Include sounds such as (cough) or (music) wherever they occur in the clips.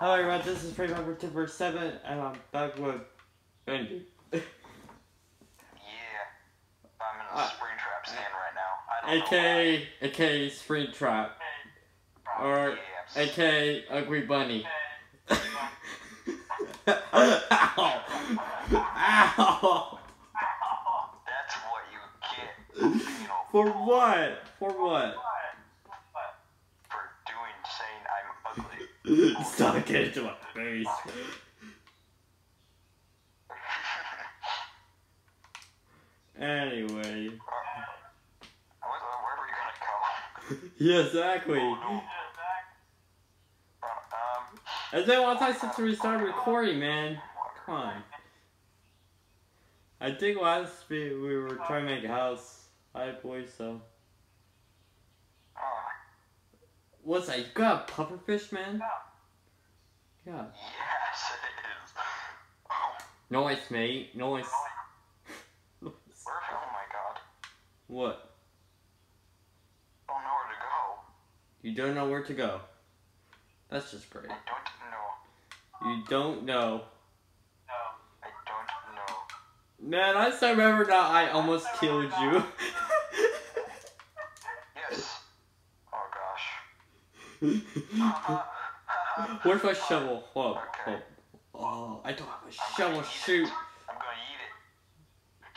Hello everyone, this is Frame Number 2 verse 7, and I'm back with Bendy. Yeah. I'm in a Uh, Springtrap stand right now. I don't AKA, AKA Springtrap, know. or Yeah, AKA Ugly Bunny. (laughs) Ow! Ow! That's what you get, For what? For what? Stuck it to my face. anyway. (laughs) yeah, exactly. As I was, I said to restart we started recording, man. Come on. I think last week we were trying to make a house. I believe so. What's that? You got a pufferfish, man? Yeah. yes, it is. Oh, Noise, mate. Noise. (laughs) where? Oh my god. What? I Don't know where to go. You don't know where to go. That's just great. I don't know. You don't know. No, I don't know. Man, I still remember that I almost killed you. (laughs) Yes. Oh gosh. (laughs) Where's my shovel? Hold up, hold up. Oh, I don't have a shovel. Shoot. I'm gonna eat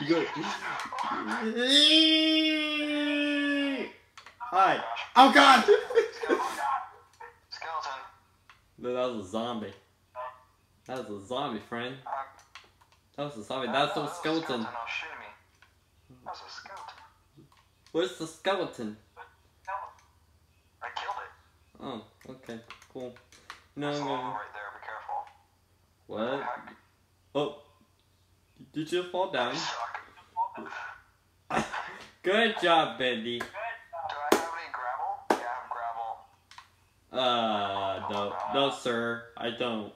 it. You go. Hi. Oh God. Skeleton. no, that was a zombie. That was a zombie, friend. Uh, That was a zombie. That's no a skeleton. That was a skeleton. Where's the skeleton? I killed it. Oh, okay, cool. No, There's no. right there. Be careful. What? Oh. Did you fall down? (laughs) Good job, Bendy. Do I have any gravel? Yeah, I have gravel. Uh, no, no, sir, I don't.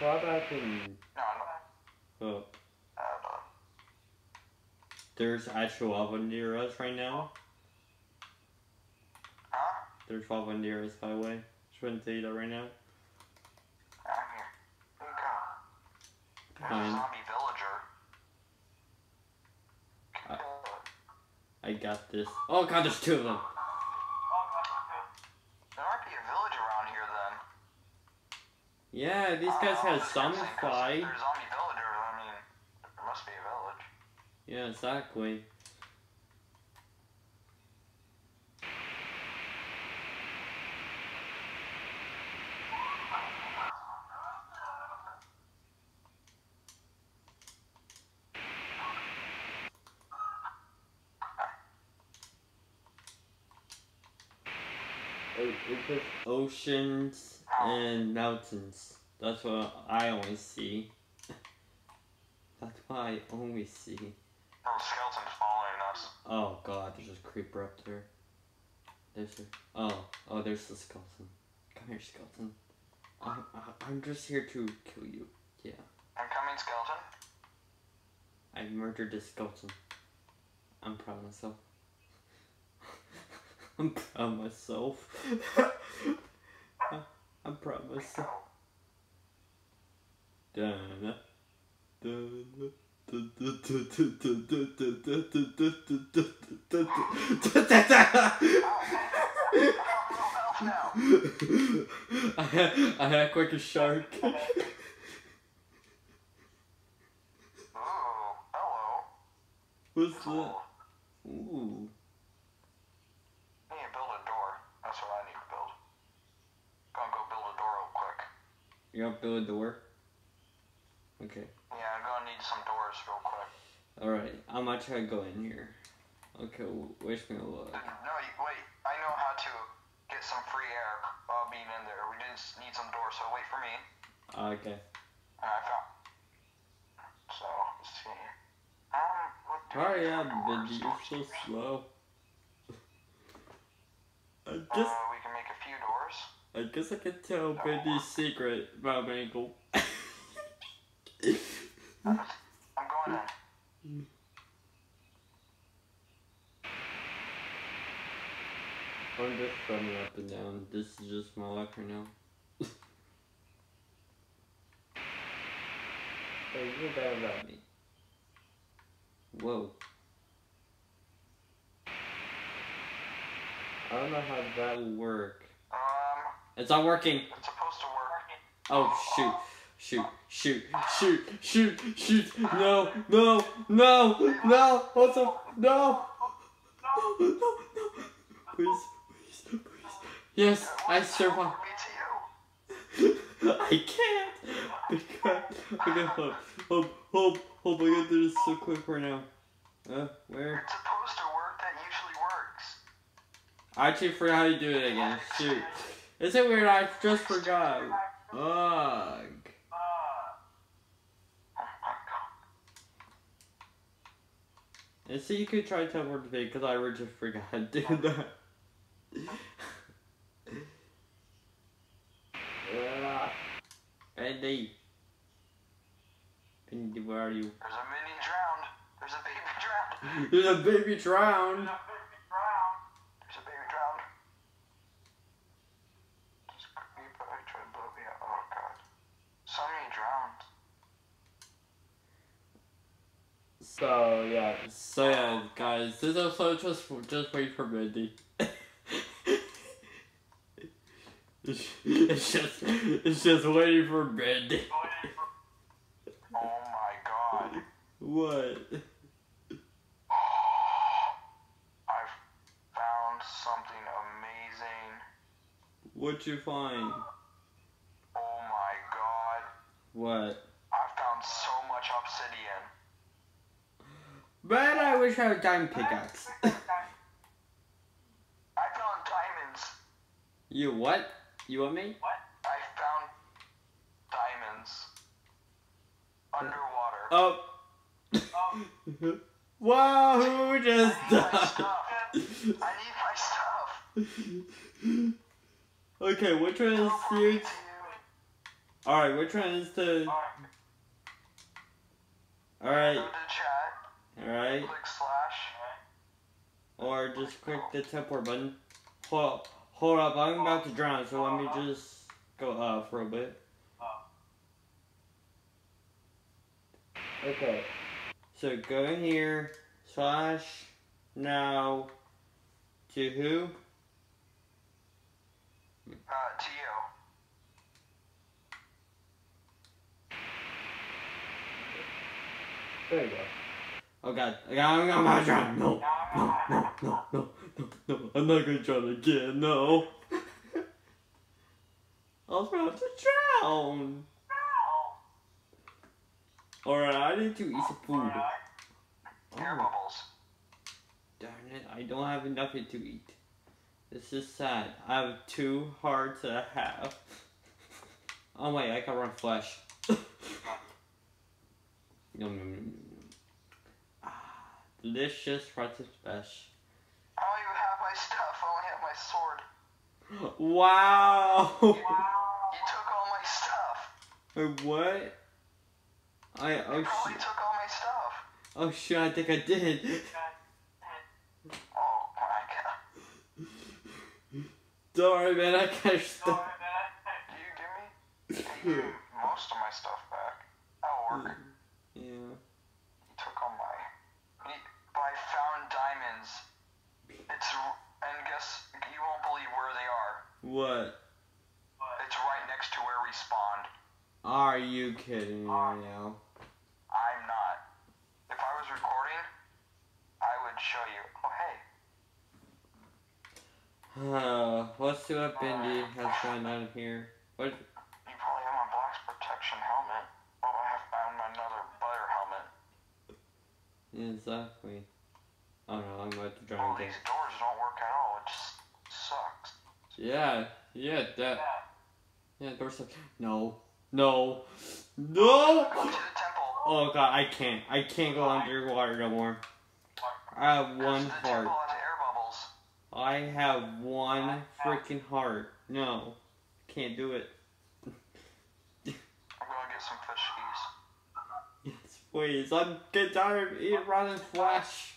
What in, No, no. oh, Uh, there's actual lava near us right now? They're 12 on Darius, by the way. Just want to tell you that right now. I'm here. Okay. zombie villager. I, I got this. Oh god, there's two of them. Yeah, these guys uh, had some fight. There's, there's zombie villager, I mean, there must be a village. Yeah, exactly. Oceans and mountains. That's what I only see. (laughs) That's what I only see. No skeletons following us. Oh god, there's a creeper up there. There's a oh oh there's the skeleton. Come here, skeleton. I'm I- I'm just here to kill you. Yeah, I'm coming, skeleton. I murdered the skeleton. I'm proud of myself. (laughs) I'm proud of myself. I'm proud of myself. Dun, dun, dun. I had (laughs) I had quick a shark. (laughs) Ooh, hello. What's that? Ooh. You gonna build a door? Okay. Yeah, I'm gonna need some doors real quick. Alright, I'm gonna try to go in here. Okay, wish me luck. No, you, wait. I know how to get some free air while being in there. We just need some doors, so wait for me. Okay. And I found. So, let's see. Um, what do Hurry up, Bendy, you're so slow. (laughs) I Uh, we can make a few doors. I guess I can tell Bendy's secret about Mangle. I'm going in. I'm just running up and down. This is just my life right now. hey, you're bad about me. Whoa. I don't know how that will work. Uh, It's not working. it's supposed to work. Oh shoot. Shoot, shoot, shoot, shoot, shoot. No, no, no, no. Also, no. No, no, no. Please, please, please. Yes, I survived. Me to you. (laughs) I can't. Because, okay, hope, hope, hope, hope I through this so quick right now. Uh, where? It's supposed to work. That usually works. I actually forgot how to do it again. Shoot. Is it weird? I just forgot. Ugh. Oh my. And so you could try to teleport to me because I really just forgot (laughs) how (laughs) to do that. Andy. Andy, where are you? There's a mini drowned. There's a baby (laughs) drowned. There's a baby drowned. There's a baby drowned. Just creep. I tried to blow me up. Oh god. Somebody drowned. So yeah, so yeah, guys, this episode just just wait for Mindy. it's (laughs) it's just it's just waiting for Mindy. Oh my god. What? (gasps) I've found something amazing. What'd you find? Oh my god. What? I found so much obsidian. Man, I wish I had a diamond pickaxe. I found diamonds. you what? You want me? What? I found diamonds. Underwater. Oh. oh. (laughs) wow, who just I need died? I need my stuff. okay, which one is Teleport me you? to. Alright, which one is the. Go Alright, to chat. Alright. Click slash. Or just click the teleport button. Hold, hold up, I'm about to drown, so let me just go up for a bit. Okay. So go in here, slash, now, to who? Uh, to you. There you go. Oh god, I'm to drown. No, no, no, no, no, no, no, I'm not gonna drown again, no. (laughs) I was about to drown. Alright, I need to eat some food. Air bubbles. darn it, I don't have enough to eat. This is sad. I have two hearts and a half. (laughs) Oh wait, I can run flesh. (laughs) Yum, yum, yum, yum. Delicious rotten flesh. I don't even have my stuff. I only have my sword. Wow! You, you took all my stuff. Wait, what? I oh, You oh probably shit! took all my stuff. Oh shit! I think I did. Oh my god. Don't worry, man. I catch stuff. Do you give me? Give me most of my stuff back. That'll work. Yeah. You took all my. He- But I found diamonds. It's r- and guess you won't believe where they are. What? It's right next to where we spawned. Are you kidding me right now? I'm not. If I was recording, I would show you. Oh hey, Uh, let's see what Bendy has found out here. What? you probably have my blast protection helmet. Oh, I have found another butter helmet. Exactly. Oh no, I'm about to Oh, drown again. these doors don't work at all. It just sucks. Yeah, yeah, that. Yeah, doors like. No, no, no! Go to the temple. Oh god, I can't. I can't go underwater no more. I have one heart. temple has air bubbles. I have one freaking heart. No, can't do it. I'm gonna get some fishies. Yes, please. I'm getting tired of eating rotten flesh.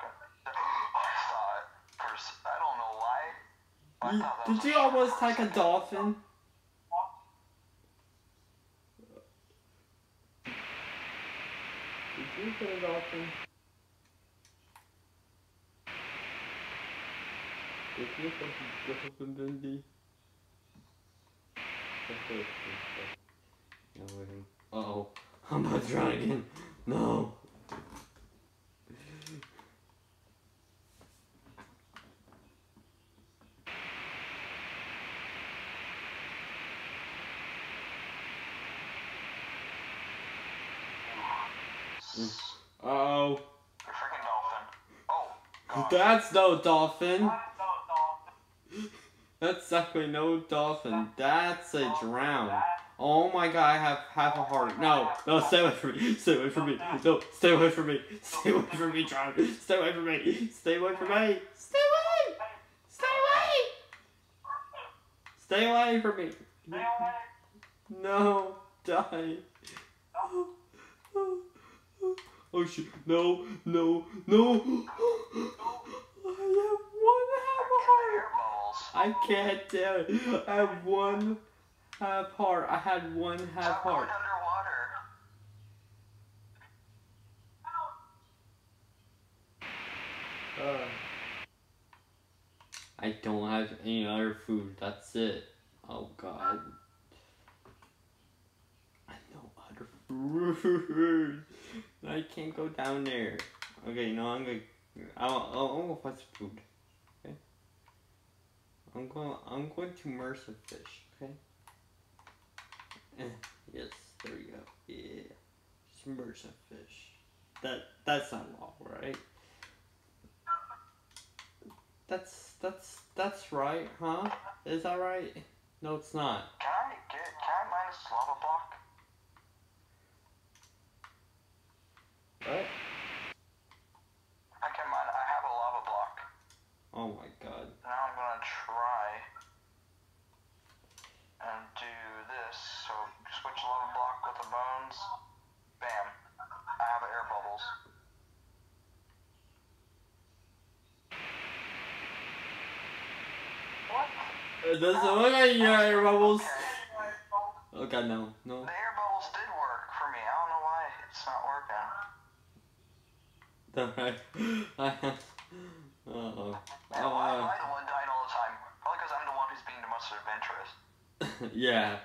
I saw it. I You- thought that did you almost take a dolphin? Did you hit a dolphin? Did you hit a dolphin, Dundee? Wait. Uh-oh. (laughs) I'm about to drown again. No. Uh-oh. You're freaking dolphin. Oh, God. That's no dolphin. That's definitely no dolphin. That's a drown. Oh my god, I have half a heart. No, no, stay away from me. Stay away from me. No, stay away from me. Stay away from me, drown. Stay away from me. Stay away from me. Stay away. Stay away. Stay away from me. No, die. Oh shit. No, no, no. (gasps) I have one half heart. I can't do it. I have one half heart. I had one half heart. Uh, I don't have any other food. That's it. Oh god. I no other food. I can't go down there. Okay, no, I'm gonna. I'll, I'll, gonna find some food. Okay. I'm going. I'm going to immerse a fish. Okay. (laughs) Yes, there we go. Yeah. Just a fish. That that's not law, right? That's that's that's right, huh? Is that right? No, it's not. Can I get? Can I mine this lava block? What? I can mine. I have a lava block. Oh my god. Now I'm gonna try and do this. So switch lava block with the bones. Bam. I have air bubbles. It doesn't look like you got air bubbles. Okay. Oh god, no, no. The air bubbles did work for me. I don't know why it's not working. Alright. (laughs) Uh oh. And why am I the one dying all the time? Probably because I'm the one who's being the most adventurous. (laughs) yeah.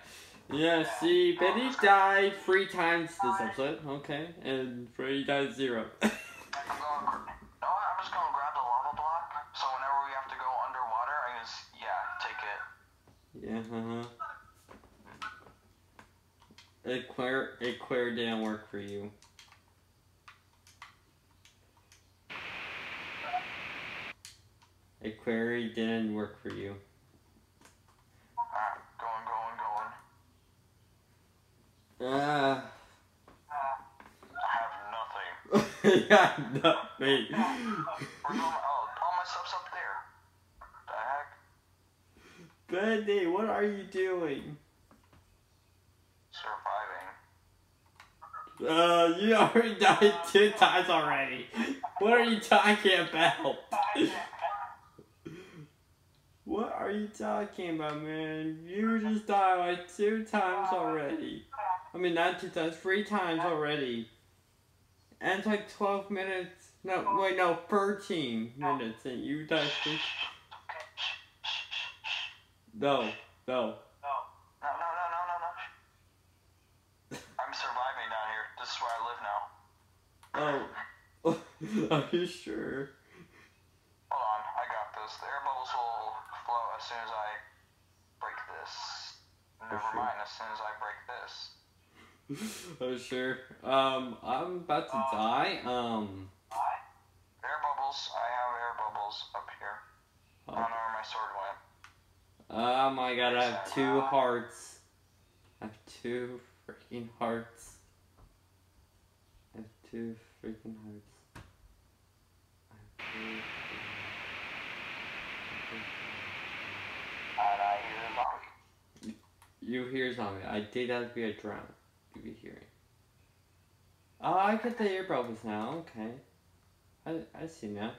Yeah, see, Bendy died three times this episode. Okay. And Freddy died zero. (laughs) I'm going. No, I'm just gonna grab the lava block. So whenever we have to go underwater, I just yeah take it. yeah, uh huh. It clear, it clear didn't work for you. A query didn't work for you. Alright, going, going, going. Ah. I have nothing. (laughs) yeah, nothing. We're going. Oh, all my stuff's up there. The heck? Bendy, what are you doing? Surviving. Uh, you already died two times already. What are you talking about? What are you talking about, man? You just died like two times already. I mean, not two times, three times already. And it's like 12 minutes. No, wait, no, 13 minutes, and you died shh. No, no. No, no, no, no, no, no. I'm surviving down here. This is where I live now. Oh, (laughs) are you sure? Hold on, I got this. The air bubbles will flow as soon as I break this. Never sure. mind, as soon as I break this. (laughs) Oh sure. Um, I'm about to die. Um, Air bubbles, I have air bubbles up here. I don't know where my sword went. oh my god, I have two hearts. I have two freaking hearts. I have two freaking hearts. I have two And I hear a zombie. freaking- You hear zombie. I did that via drown. You be hearing. Oh, I get the ear bubbles now. Okay. I I see now.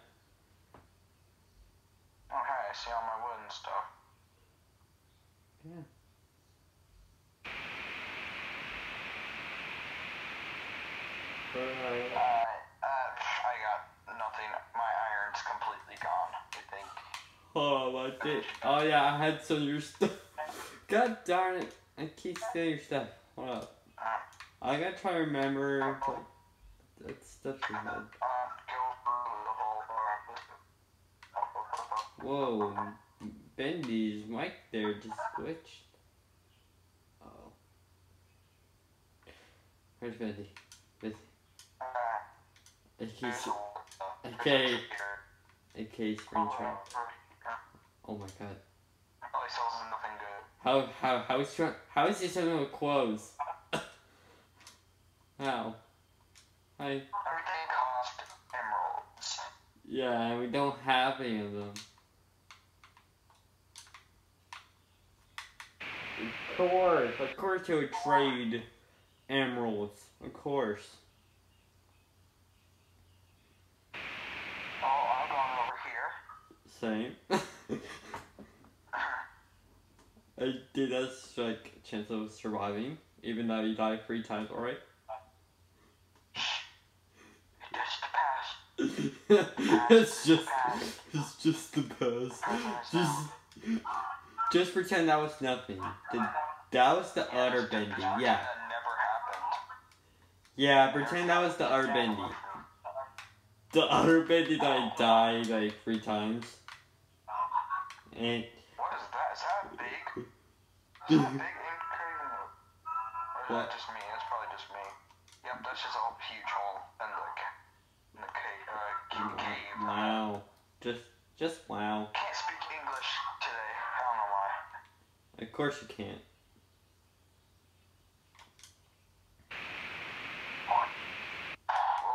Okay, I see all my wood and stuff. Yeah. Alright. Uh, I got nothing. My iron's completely gone. I think. Oh, Oh yeah, I had some of your stuff. (laughs) God darn it! I keep stealing your stuff. Hold up. I gotta try to remember like, that stuff you had. Uh. Whoa, Bendy's mic there just glitched. Oh. Where's Bendy? Bendy. Case, Okay. in case. Oh my god. Oh, he sells nothing good. How how how is trying how is he selling with clothes? (coughs) how? Hi. Everything cost emeralds. Yeah, and we don't have any of them. Of course, of course you would trade emeralds. Of course. Oh, I'm going over here. Same. Did that's like a chance of surviving, even though you die three times already. (laughs) It's just it's just the past. Just just pretend that was nothing. The, that was the utter bendy. Yeah. Yeah, pretend that was the utter bendy. The utter bendy that I died like three times. And What is that? Is that big? Is that big in craven? Or is that just me? That's probably just me. Yep, that's just a huge hole in the in the cave. Uh, cave. wow. Just just wow. Can't speak English today. I don't know why. Of course you can't.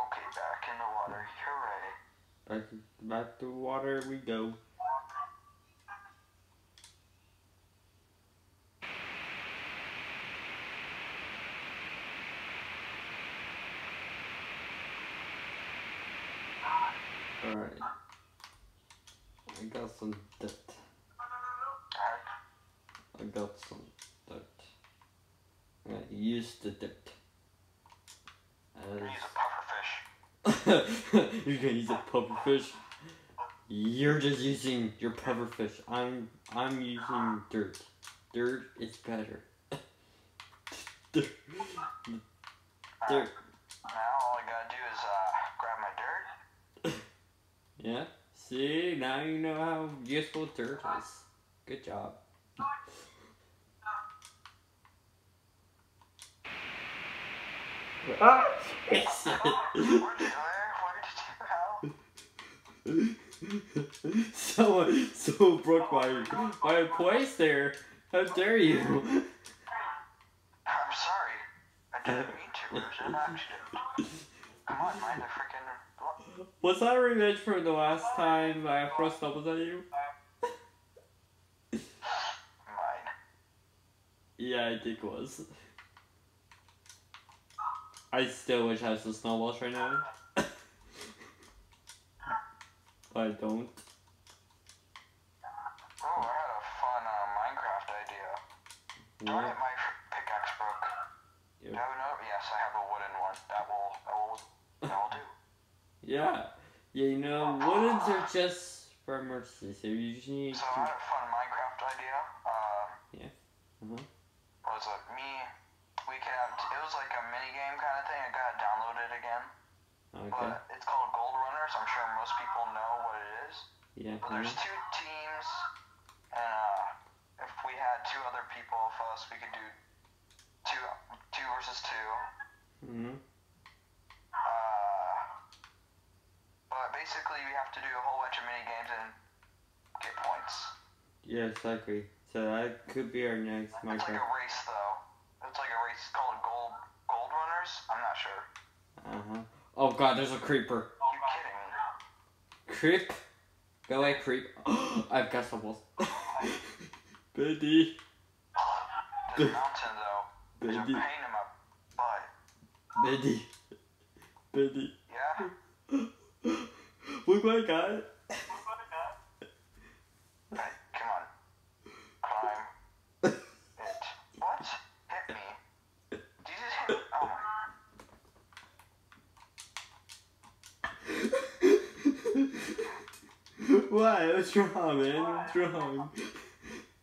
Okay, back in the water. Hooray. Back back to water we go. Alright. I got some dirt. I got some dirt. Use the dirt. Use As... a pufferfish. (laughs) You're gonna use a pufferfish. You're just using your pufferfish. I'm I'm using dirt. Dirt is better. (laughs) dirt. Dirt. Now all I gotta do is uh, grab my dirt. (laughs) Yeah. See, now you know how useful dirt is. Good job. ah! Where did, where, where did you help? someone, someone broke my my place there. How dare you? I'm sorry. I didn't mean to. It was an accident. Come on, mind the freaking. Was that revenge for the last time I thrust doubles at you? Mine. (laughs) Yeah, I think it was. I still wish I was some snowballs right now. (laughs) but I don't. Oh, I had a fun uh, Minecraft idea. My pickaxe broke? Yep. Do I have another? Yes, I have a wooden one. That will. That will. That will do. Yeah. Yeah, you know, woodens are just for emergencies. So you just need So I had a fun Minecraft idea. Uh, Uh-huh. what was it? Me. We could have. It was like a mini game kind of thing. I gotta download it again. Okay. But it's called Gold Runners. I'm sure most people know what it is. Yeah. But there's two teams, and uh, if we had two other people of us, we could do two two versus two. Mm-hmm. Uh, but basically, we have to do a whole bunch of mini games and get points. Yeah, exactly. So that could be our next It's like a race, though. It's like a race called Gold Gold Runners. I'm not sure. Uh-huh. Oh god, there's a creeper. You kidding me? Creep. Go away, creep. (gasps) I've got. (laughs) This mountain, though, is a Bendy. pain in my butt. Bendy. Bendy. Yeah. Look what I got. Look what I got. Hey, come on. Climb. Bitch. What? Hit me. Did you just hit me? Oh my. Why? What's wrong, man? What's wrong?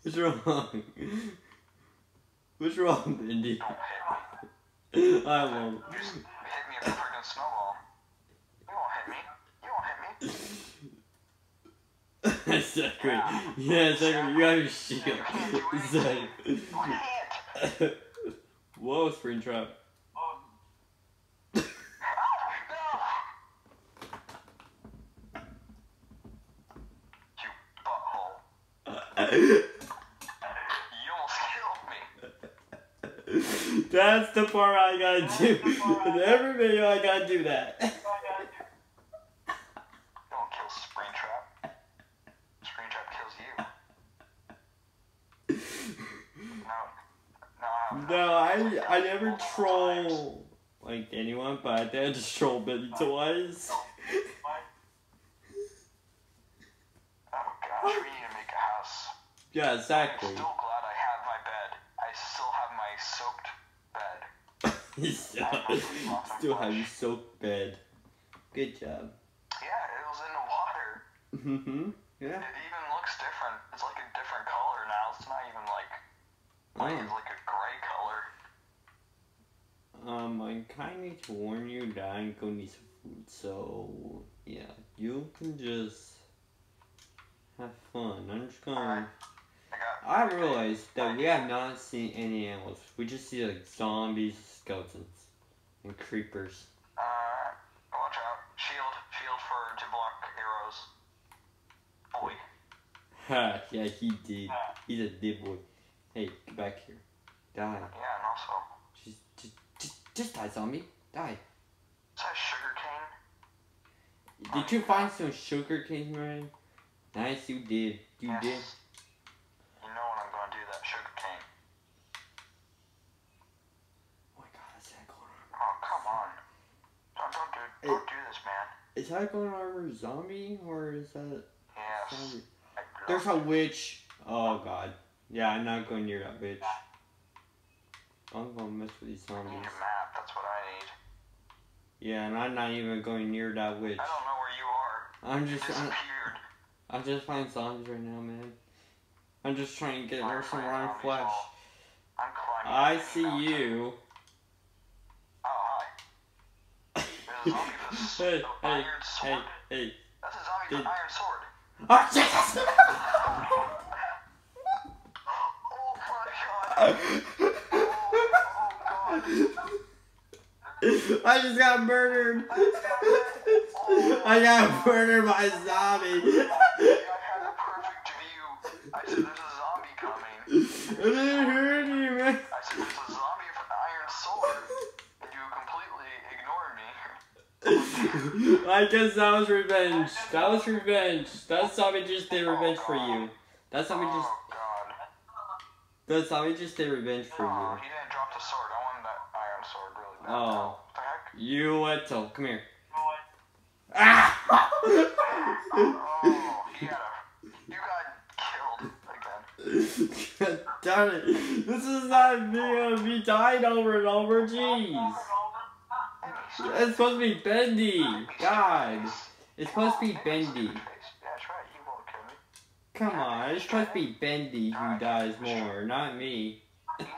What's wrong? What's wrong, Indy? I won't. Exactly. Yeah, exactly. You got your shield. Exactly. Whoa, spring trap. No! You butthole. You almost killed me. That's the part I gotta do. (laughs) In every video, I gotta do that. Don't kill Springtrap. Springtrap kills you. No. I I never troll like anyone, but I did just troll Bendy twice. (laughs) Oh gosh, we need to make a house. Yeah, exactly. I'm still glad I have my bed. I still have my soaked bed. (laughs) You still, still have your soaked bed. Good job. Yeah, it was in the water. Mm-hmm. Yeah. It even looks different. It's like a different color now. It's not even like like it's Oh. like gray color. Um, I kind of need to warn you that I'm gonna need some food, so yeah, you can just have fun. I'm just gonna. I. I realized that we have not seen any animals. We just see like zombies, skeletons, and creepers. Uh, watch out. Shield. Shield for to block arrows. Boy. Ha! (laughs) Yeah, he did. He's a dick boy. Hey, get back here. Die. Yeah, just, die, zombie. Die. Is that sugar cane? Did you find some sugar cane, man? Nice, you did. You yes. did. You know what I'm gonna do that sugar cane. Oh my god, is that going on? Oh come on. Don't don't do don't do this, man. Is that going armor zombie or is that Yes. zombie? There's a witch. Oh god. Yeah, I'm not going near that bitch. I'm gonna mess with these I need a map. That's what I need. Yeah, and I'm not even going near that witch. I don't know where you are. I'm just, I'm. I'm just finding zombies right now, man. I'm just trying to get her some finding flesh. I'm climbing. I see mountain. you. Oh hi. (laughs) There's a zombie with a s- Hey, hey, hey, hey. That's a zombie with an iron sword. (laughs) Ah, oh, Jesus! (laughs) Oh my god. Oh, oh. I just got murdered. I got murdered by a zombie. I had a perfect view. I said there's a zombie coming. I didn't hear you, man. I said there's a zombie with an iron sword. And you completely ignored me. I guess that was revenge. That was revenge. That zombie just did oh, revenge for you. That zombie just, Oh god. that zombie just did revenge for Oh, you. he didn't drop the sword. I wanted that iron sword really bad. Oh. What the heck? You Eto, come here. Ah! Oh, he a. You got killed again. God damn it. This is not me of me dying over and over. Jeez. It's supposed to be bendy. God. It's supposed to be bendy. That's right. He won't kill me. Come on, it's supposed to be Bendy who dies more, not me. There's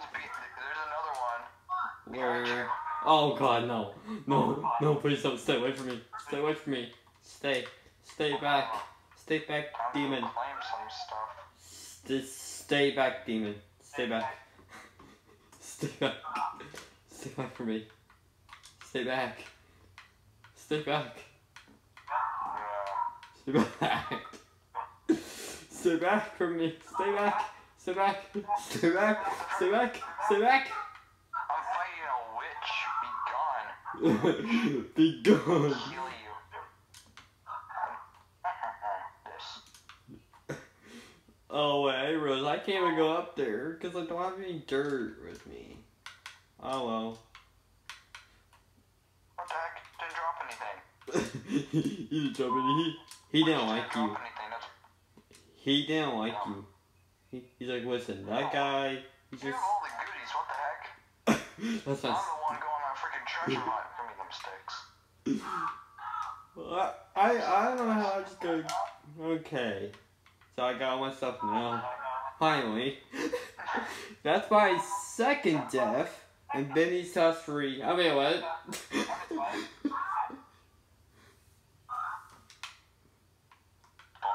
another one. Where? Oh god, no. No, no, please don't. Stay away from me. Stay away from me. Stay. Stay back. Stay back, demon. to claim some stuff. St- stay back, demon. Stay back. Stay back. Stay back from me. Stay back. Stay back. Stay back. Stay back from me. Stay back. Stay back. Stay back. Stay back. Stay back. Be gone. Be gone. Heal you. this. Oh wait, Rose, I can't even go up there because I don't have any dirt with me. Oh well. What the heck? Didn't drop anything. (laughs) he didn't jump in. He he didn't like you. He didn't like you. He, he's like, listen, that guy. He's just. have all the goodies. What the heck? (laughs) That's I'm not. the one going on freaking treasure hunt. (laughs) Give me them sticks. I I I don't know how I just go. Okay. So I got all my stuff now. Finally. (laughs) That's my second death. And Bendy's toss three. I mean, what? Don't (laughs)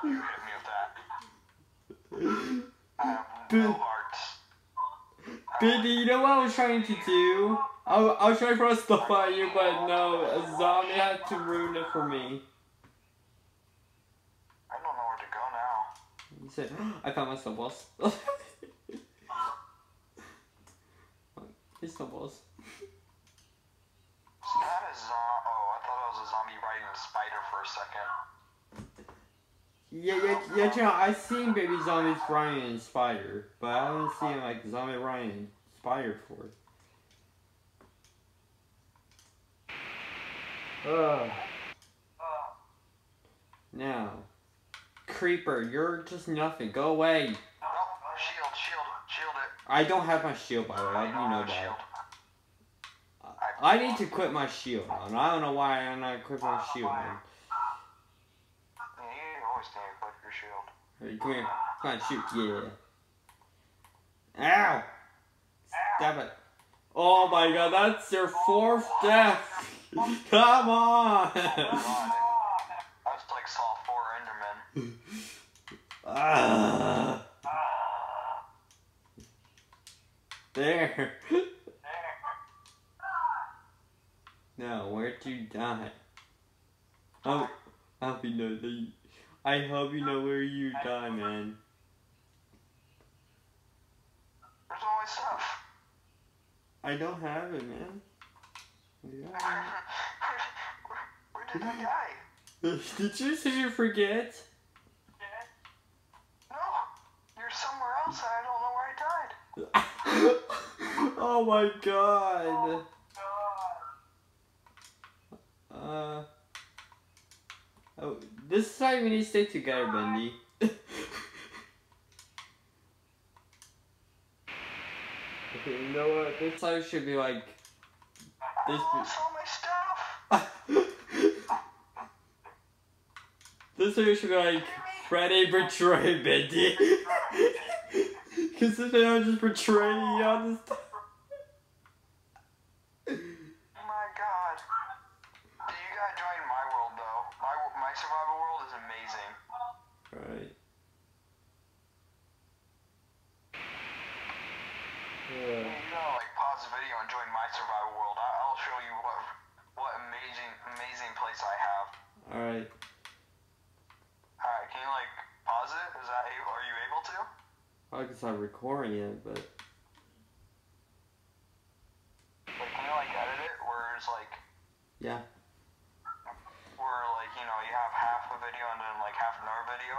you hit me with that. (laughs) I have Dude. no Bendy, you know what I was trying to do? I, I was trying to throw stuff at you, but no, a zombie had to ruin it for me. I don't know where to go now. You said, (gasps) I found my snowballs. Hey, (laughs) snowballs. Is that a zo- Oh, I thought it was a zombie riding a spider for a second. Yeah, yeah, yeah, John, I've seen baby zombies Ryan and Spider, but I haven't seen like zombie Ryan and Spider before. Ugh. Now, Creeper, you're just nothing. Go away. Oh, shield, shield, shield it. I don't have my shield, by the way. I You don't know have a shield. that. I need to quit my shield on. I don't know why I'm not equipping my oh, shield on. Yeah, you always need to equip your shield. Hey, come here. Come on, shoot. Yeah. Ow! Stop it. Oh my god, that's your fourth death. (laughs) Come on. (laughs) Was like saw four Endermen. ah. (laughs) There. Now, where'd you die? Oh, I hope you know the. I hope you know where you die, man. Where's all my stuff? I don't have it, man. Yeah. where, (laughs) where did I die? (laughs) Did you did you forget? No, you're somewhere else and I don't know where I died. (laughs) oh my god. Uh. Oh, this is why we need to stay together, Bendy. (laughs) okay, you know what? This time should be like. I This. lost all my stuff. (laughs) this video should be like Freddy betrayed Bendy. (laughs) Cause this video just betraying you all this. My God. Do you gotta join my world though? My my survival world is amazing. Right. You gotta like pause the video and join my survival world. I, I'll show you what what amazing amazing place I have. Alright. Alright, can you like pause it? Is that are you able to? I can start recording it, but. Like can you like edit it where it's like Yeah. where like you know you have half a video and then like half another video?